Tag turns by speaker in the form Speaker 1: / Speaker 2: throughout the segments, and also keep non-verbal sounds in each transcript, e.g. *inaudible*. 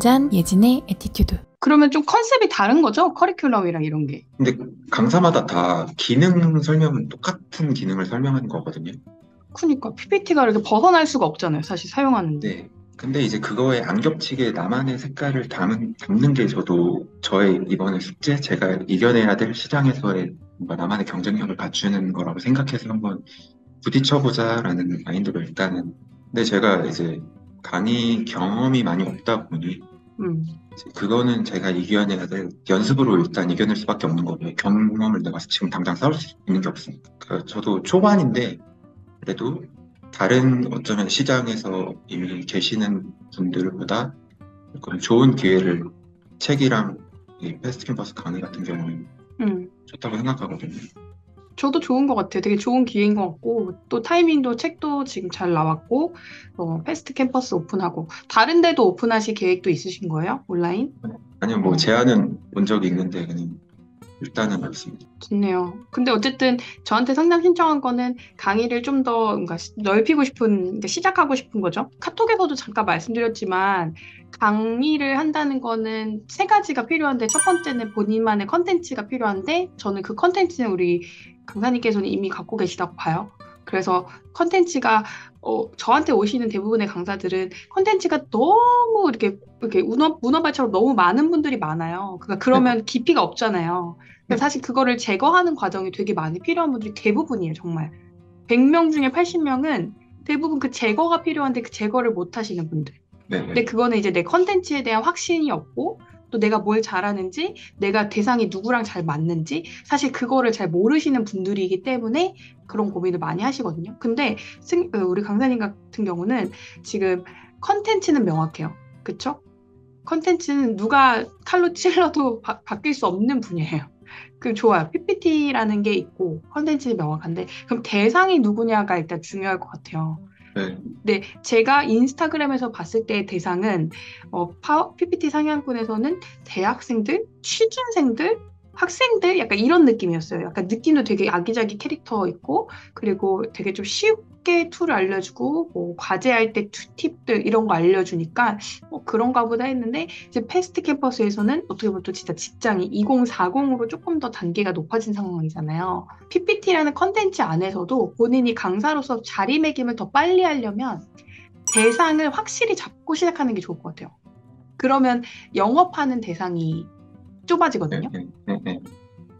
Speaker 1: 한잔 예진의 attitude.
Speaker 2: 그러면 좀 컨셉이 다른 거죠? 커리큘럼이랑 이런 게.
Speaker 3: 근데 강사마다 다 기능 설명은 똑같은 기능을 설명하는 거거든요.
Speaker 2: 그러니까 PPT가 이렇게 벗어날 수가 없잖아요. 사실 사용하는데.
Speaker 3: 네. 근데 이제 그거에 안 겹치게 나만의 색깔을 담은, 담는 게 저도 저의 이번에 숙제, 제가 이겨내야 될 시장에서의 뭔가 나만의 경쟁력을 갖추는 거라고 생각해서 한번 부딪혀보자라는 마인드로 일단은. 근데 제가 이제 강의 경험이 많이 없다 보니
Speaker 2: 음.
Speaker 3: 그거는 제가 이겨내야 될 연습으로 일단 이겨낼 수밖에 없는 거고요. 경험을 내가 지금 당장 쌓을 수 있는 게 없으니까. 그 저도 초반인데 그래도 다른 어쩌면 시장에서 이미 계시는 분들보다 조금 좋은 기회를 책이랑 이 패스트 캠퍼스 강의 같은 경우는
Speaker 2: 음.
Speaker 3: 좋다고 생각하거든요.
Speaker 2: 저도 좋은 것 같아요. 되게 좋은 기회인 것 같고 또 타이밍도 책도 지금 잘 나왔고 어, 패스트 캠퍼스 오픈하고 다른 데도 오픈하실 계획도 있으신 거예요? 온라인?
Speaker 3: 아니면 뭐 제안은 본 적이 있는데 그냥 일단은 없습니다.
Speaker 2: 좋네요. 근데 어쨌든 저한테 상담 신청한 거는 강의를 좀 더 넓히고 싶은, 그러니까 시작하고 싶은 거죠. 카톡에서도 잠깐 말씀드렸지만 강의를 한다는 거는 세 가지가 필요한데 첫 번째는 본인만의 컨텐츠가 필요한데 저는 그 컨텐츠는 우리 강사님께서는 이미 갖고 계시다고 봐요. 그래서 컨텐츠가 어, 저한테 오시는 대부분의 강사들은 컨텐츠가 너무 이렇게 이렇게 문어, 문어발처럼 너무 많은 분들이 많아요. 그러니까 그러면 깊이가 없잖아요. 그래서 사실 그거를 제거하는 과정이 되게 많이 필요한 분들이 대부분이에요, 정말. 100명 중에 80명은 대부분 그 제거가 필요한데 그 제거를 못 하시는 분들.
Speaker 3: 네.
Speaker 2: 근데 그거는 이제 내 컨텐츠에 대한 확신이 없고 또 내가 뭘 잘하는지 내가 대상이 누구랑 잘 맞는지 사실 그거를 잘 모르시는 분들이기 때문에 그런 고민을 많이 하시거든요. 근데 승- 어, 우리 강사님 같은 경우는 지금 컨텐츠는 명확해요. 그쵸? 컨텐츠는 누가 칼로 찔러도 바, 바뀔 수 없는 분야예요. 그 좋아요. PPT라는 게 있고 컨텐츠는 명확한데 그럼 대상이 누구냐가 일단 중요할 것 같아요.
Speaker 3: 네.
Speaker 2: 네, 제가 인스타그램에서 봤을 때의 대상은 어, 파, PPT 상향군에서는 대학생들, 취준생들, 학생들 약간 이런 느낌이었어요. 약간 느낌도 되게 아기자기 캐릭터 있고 그리고 되게 좀 쉽게 툴을 알려주고 뭐 과제할 때 투- 팁들 이런 거 알려주니까 뭐 그런가 보다 했는데 이제 패스트 캠퍼스에서는 어떻게 보면 또 진짜 직장이 2040으로 조금 더 단계가 높아진 상황이잖아요. PPT라는 컨텐츠 안에서도 본인이 강사로서 자리매김을 더 빨리 하려면 대상을 확실히 잡고 시작하는 게 좋을 것 같아요. 그러면 영업하는 대상이 좁아지거든요.
Speaker 3: 네, 네, 네.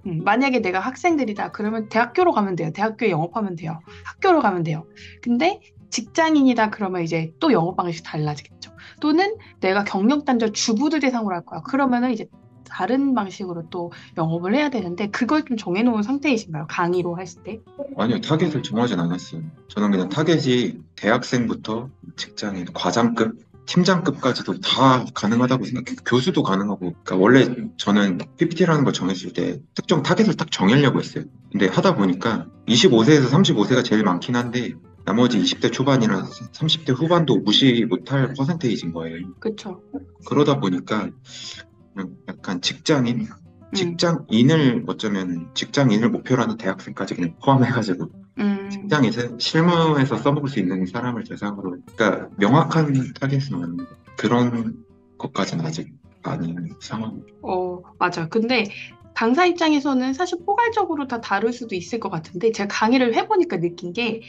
Speaker 2: 음, 만약에 내가 학생들이다 그러면 대학교로 가면 돼요. 대학교에 영업하면 돼요. 학교로 가면 돼요. 근데 직장인이다 그러면 이제 또 영업 방식이 달라지겠죠. 또는 내가 경력 단절 주부들 대상으로 할 거야. 그러면은 이제 다른 방식으로 또 영업을 해야 되는데 그걸 좀 정해놓은 상태이신가요? 강의로 했을 때?
Speaker 3: 아니요, 타겟을 정하진 않았어요. 저는 그냥 타겟이 대학생부터 직장인, 과장급, 팀장급까지도 다 가능하다고 생각해요. 교수도 가능하고. 그러니까 원래 저는 PPT라는 걸 정했을 때 특정 타겟을 딱 정하려고 했어요. 근데 하다 보니까 25세에서 35세가 제일 많긴 한데 나머지 20대 초반이나 30대 후반도 무시 못할 퍼센테이지인 거예요.
Speaker 2: 그렇죠.
Speaker 3: 그러다 보니까 약간 직장인,
Speaker 2: 음,
Speaker 3: 직장인을 어쩌면 직장인을 목표로 하는 대학생까지 그냥 포함해가지고
Speaker 2: 음,
Speaker 3: 직장에 실무에서 써먹을 수 있는 사람을 대상으로 그러니까 명확한 타겟은 없는데 그런 것까지는 아직 아닌 상황.
Speaker 2: 어, 맞아요. 근데 강사 입장에서는 사실 포괄적으로 다 다룰 수도 있을 것 같은데 제가 강의를 해보니까 느낀 게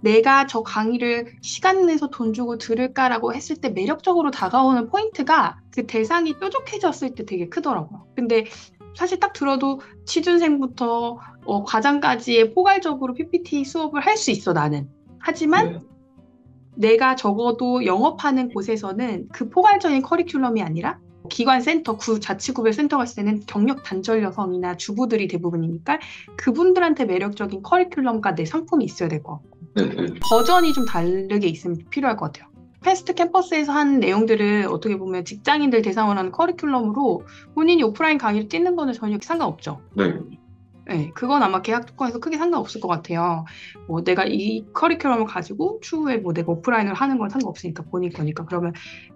Speaker 2: 내가 저 강의를 시간 내서 돈 주고 들을까라고 했을 때 매력적으로 다가오는 포인트가 그 대상이 뾰족해졌을 때 되게 크더라고요. 근데 사실 딱 들어도 취준생부터 어, 과장까지의 포괄적으로 PPT 수업을 할 수 있어, 나는. 하지만
Speaker 3: 네.
Speaker 2: 내가 적어도 영업하는 곳에서는 그 포괄적인 커리큘럼이 아니라 기관 센터, 구 자치구별 센터 갔을 때는 경력 단절 여성이나 주부들이 대부분이니까 그분들한테 매력적인 커리큘럼과 내 상품이 있어야 될 것 같고
Speaker 3: 네, 네.
Speaker 2: 버전이 좀 다르게 있으면 필요할 것 같아요. 패스트 캠퍼스에서 한 내용들을 어떻게 보면 직장인들 대상으로 하는 커리큘럼으로 본인이 오프라인 강의를 뛰는 거는 전혀 상관없죠.
Speaker 3: 네.
Speaker 2: 네, 그건 아마 계약 조건에서 크게 상관없을 것 같아요. 뭐 내가 이 커리큘럼을 가지고 추후에 뭐 내가 오프라인을 하는 건 상관없으니까 본인 거니까 그러면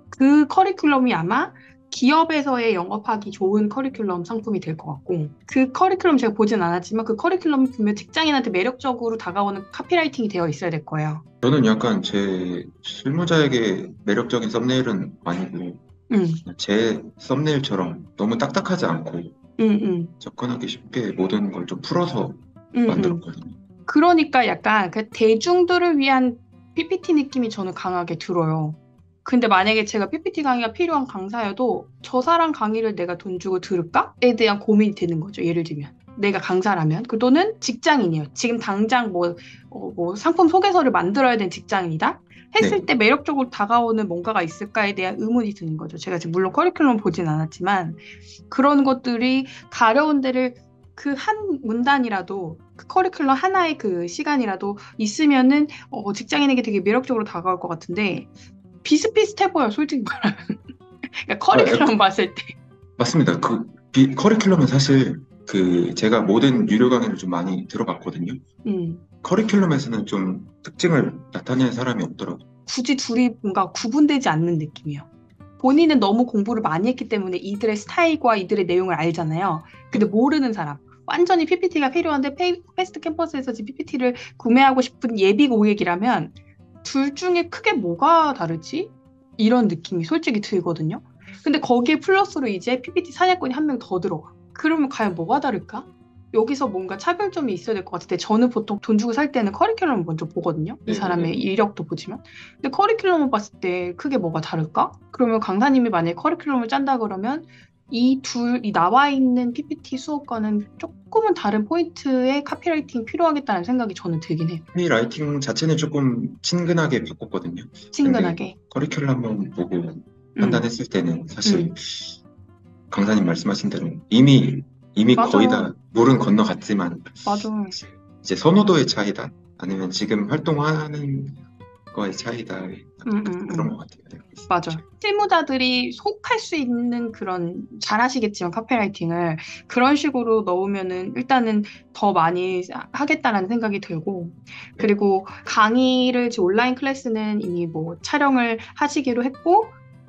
Speaker 2: 그 커리큘럼이 아마 기업에서의 영업하기 좋은 커리큘럼 상품이 될 것 같고 그 커리큘럼 제가 보진 않았지만 그 커리큘럼이 분명 직장인한테 매력적으로 다가오는 카피라이팅이 되어 있어야 될 거예요.
Speaker 3: 저는 약간 제 실무자에게 매력적인 썸네일은 아니고
Speaker 2: 응,
Speaker 3: 제 썸네일처럼 너무 딱딱하지 않고
Speaker 2: 응, 응,
Speaker 3: 접근하기 쉽게 모든 걸 좀 풀어서
Speaker 2: 응, 응.
Speaker 3: 만들었거든요.
Speaker 2: 그러니까 약간 그 대중들을 위한 PPT 느낌이 저는 강하게 들어요. 근데 만약에 제가 PPT 강의가 필요한 강사여도 저 사람 강의를 내가 돈 주고 들을까?에 대한 고민이 되는 거죠. 예를 들면. 내가 강사라면. 그 또는 직장인이에요. 지금 당장 뭐, 어, 뭐 상품 소개서를 만들어야 되는 직장인이다? 했을
Speaker 3: 네.
Speaker 2: 때 매력적으로 다가오는 뭔가가 있을까에 대한 의문이 드는 거죠. 제가 지금 물론 커리큘럼 보진 않았지만 그런 것들이 가려운 데를 그 한 문단이라도 그 커리큘럼 하나의 그 시간이라도 있으면은 어, 직장인에게 되게 매력적으로 다가올 것 같은데 비슷비슷해 보여 솔직히 말하면 *laughs* 그러니까 커리큘럼 봤을 때
Speaker 3: 맞습니다. 그 비- 커리큘럼은 사실 그 제가 모든 유료 강의를 좀 많이 들어봤거든요.
Speaker 2: 음,
Speaker 3: 커리큘럼에서는 좀 특징을 나타내는 사람이 없더라고요.
Speaker 2: 굳이 둘이 뭔가 구분되지 않는 느낌이에요. 본인은 너무 공부를 많이 했기 때문에 이들의 스타일과 이들의 내용을 알잖아요. 근데 모르는 사람, 완전히 PPT가 필요한데 페이, 패스트 캠퍼스에서 지금 PPT를 구매하고 싶은 예비 고객이라면 둘 중에 크게 뭐가 다르지? 이런 느낌이 솔직히 들거든요. 근데 거기에 플러스로 이제 PPT 사냥꾼이 한 명 더 들어가. 그러면 과연 뭐가 다를까? 여기서 뭔가 차별점이 있어야 될 것 같은데 저는 보통 돈 주고 살 때는 커리큘럼을 먼저 보거든요. 이
Speaker 3: 네,
Speaker 2: 사람의
Speaker 3: 네.
Speaker 2: 이력도 보지만. 근데 커리큘럼을 봤을 때 크게 뭐가 다를까? 그러면 강사님이 만약에 커리큘럼을 짠다 그러면 이 둘, 이 나와 있는 PPT 수업과는 조금은 다른 포인트의 copywriting이 필요하겠다는 생각이 저는 들긴 해요.
Speaker 3: 이 writing 자체는 조금 친근하게 바꿨거든요.
Speaker 2: 친근하게.
Speaker 3: 커리큘럼만 보고
Speaker 2: 음,
Speaker 3: 판단했을 때는 사실
Speaker 2: 음.
Speaker 3: 강사님 말씀하신 대로 이미 이미
Speaker 2: 맞아.
Speaker 3: 거의 다 물은 건너갔지만
Speaker 2: 맞아.
Speaker 3: 이제 선호도의 차이다 아니면 지금 활동하는 거의 차이다
Speaker 2: 음, 음,
Speaker 3: 그런
Speaker 2: 음.
Speaker 3: 것 같아요. 네.
Speaker 2: 맞아. 실무자들이 속할 수 있는 그런 잘하시겠지만 카피라이팅을 그런 식으로 넣으면은 일단은 더 많이 하겠다라는 생각이 들고 그리고 강의를 지금 온라인 클래스는 이미 뭐 촬영을 하시기로 했고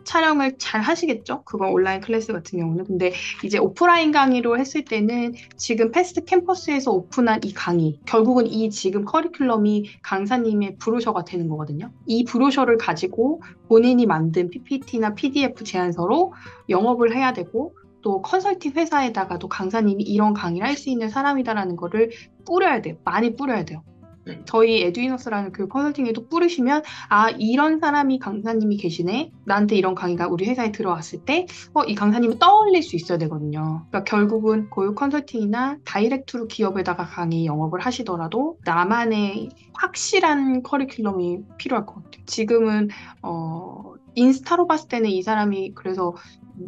Speaker 2: 촬영을 잘 하시겠죠? 그건 온라인 클래스 같은 경우는. 근데 이제 오프라인 강의로 했을 때는 지금 패스트 캠퍼스에서 오픈한 이 강의, 결국은 이 지금 커리큘럼이 강사님의 브로셔가 되는 거거든요. 이 브로셔를 가지고 본인이 만든 PPT나 PDF 제안서로 영업을 해야 되고 또 컨설팅 회사에다가도 강사님이 이런 강의를 할 수 있는 사람이다라는 거를 뿌려야 돼요. 많이 뿌려야 돼요.
Speaker 3: 네.
Speaker 2: 저희 에듀이너스라는 그 컨설팅에도 뿌리시면 아 이런 사람이 강사님이 계시네 나한테 이런 강의가 우리 회사에 들어왔을 때 어 이 강사님을 떠올릴 수 있어야 되거든요 그러니까 결국은 고유 컨설팅이나 다이렉트로 기업에다가 강의 영업을 하시더라도 나만의 확실한 커리큘럼이 필요할 것 같아요 지금은 어 인스타로 봤을 때는 이 사람이 그래서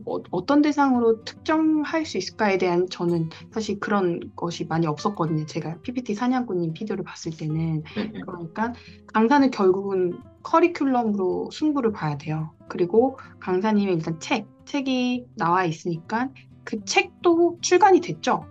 Speaker 2: 어, 어떤 대상으로 특정할 수 있을까에 대한 저는 사실 그런 것이 많이 없었거든요. 제가 PPT 사냥꾼님 피드를 봤을 때는
Speaker 3: 네, 네.
Speaker 2: 그러니까 강사는 결국은 커리큘럼으로 승부를 봐야 돼요. 그리고 강사님의 일단 책, 책이 나와 있으니까 그 책도 출간이 됐죠.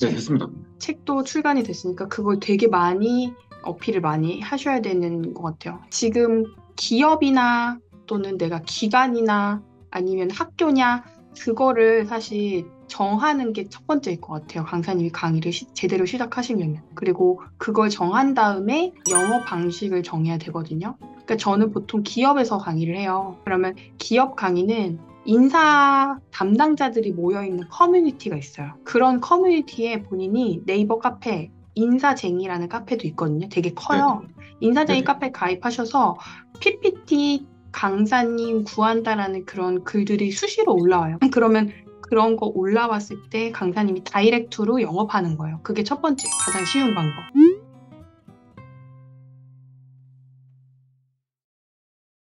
Speaker 3: 네, 됐습니다.
Speaker 2: 책도 출간이 됐으니까 그걸 되게 많이 어필을 많이 하셔야 되는 것 같아요. 지금 기업이나 또는 내가 기관이나 아니면 학교냐 그거를 사실 정하는 게 첫 번째일 것 같아요. 강사님이 강의를 시- 제대로 시작하시려면. 그리고 그걸 정한 다음에 영업 방식을 정해야 되거든요. 그러니까 저는 보통 기업에서 강의를 해요. 그러면 기업 강의는 인사 담당자들이 모여있는 커뮤니티가 있어요. 그런 커뮤니티에 본인이 네이버 카페, 인사쟁이라는 카페도 있거든요. 되게 커요. 인사쟁이
Speaker 3: 네네.
Speaker 2: 카페 가입하셔서 PPT 강사님 구한다라는 그런 글들이 수시로 올라와요. 그러면 그런 거 올라왔을 때 강사님이 다이렉트로 영업하는 거예요. 그게 첫 번째, 가장 쉬운 방법.